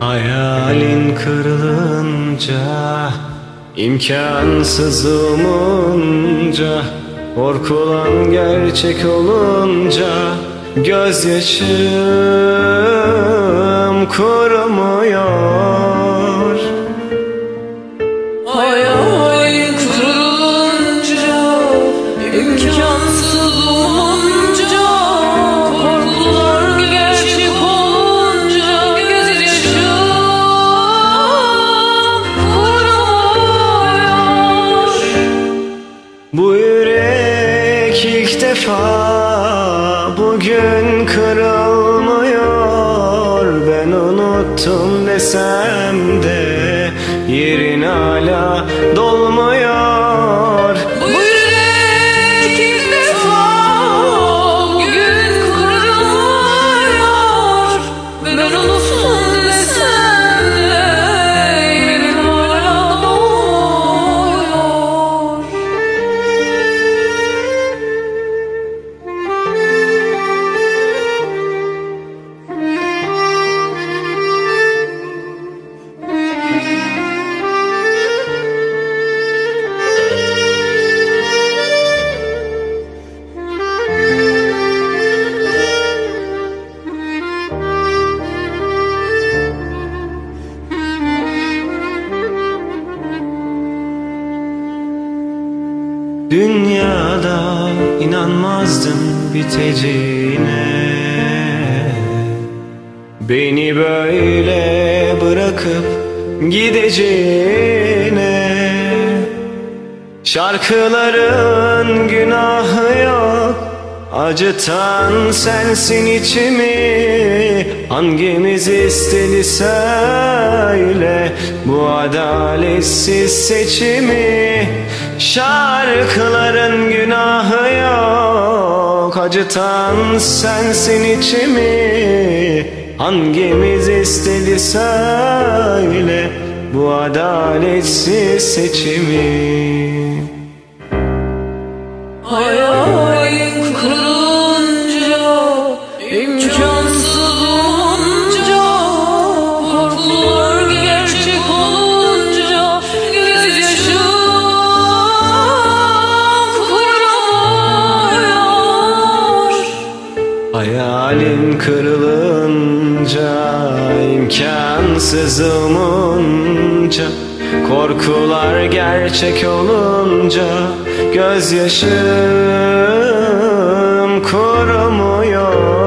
Hayalin kırılınca imkansız umunca Korkulan gerçek olunca Gözyaşım kurumuyor. Bugün kırılmıyor Ben unuttum desem de yerin hala dolmuyor inanmazdım biteceğine. Beni böyle bırakıp gideceğine. Şarkıların günahı yok Acıtan sensin içimi. Hangimiz istedi söyle Bu adaletsiz seçimi Şarkıların günahı yok. Acıtan sensin içimi. Hangimiz istedi söyle. Bu adaletsiz seçimi kırılınca imkansız umunca Korkular gerçek olunca Gözyaşım kurumuyor